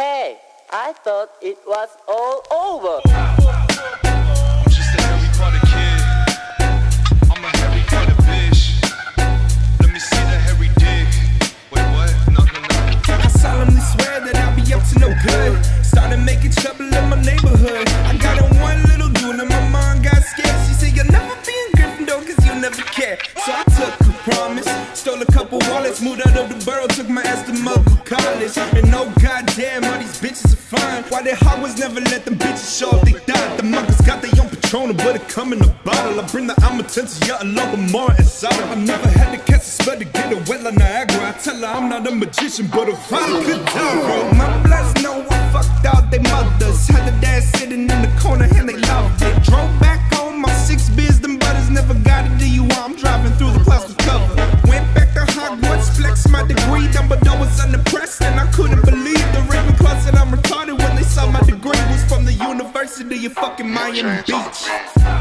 Hey, I thought it was all over. I'm just a kid. I'm a bitch. Let me see hairy dick. Wait, what? I solemnly swear that I'll be up to no good. Started making trouble in my neighborhood. Moved out of the borough, took my ass to Muggle College. And no goddamn, all these bitches are fine. Why they was never let them bitches show if they died. The muggers got their own Patron, but it come in a bottle. I bring the to y'all along with more inside. I never had to catch a spell to get a wet like Niagara. I tell her I'm not a magician, but a tell, bro. My bloods know I fucked out they mothers. Had the dad sitting in the corner and they loved it. Drove degree. Dumbledore was unimpressed, and I couldn't believe the Ravenclaw said I'm retarded when they saw my degree was from the University of fucking Miami Beach.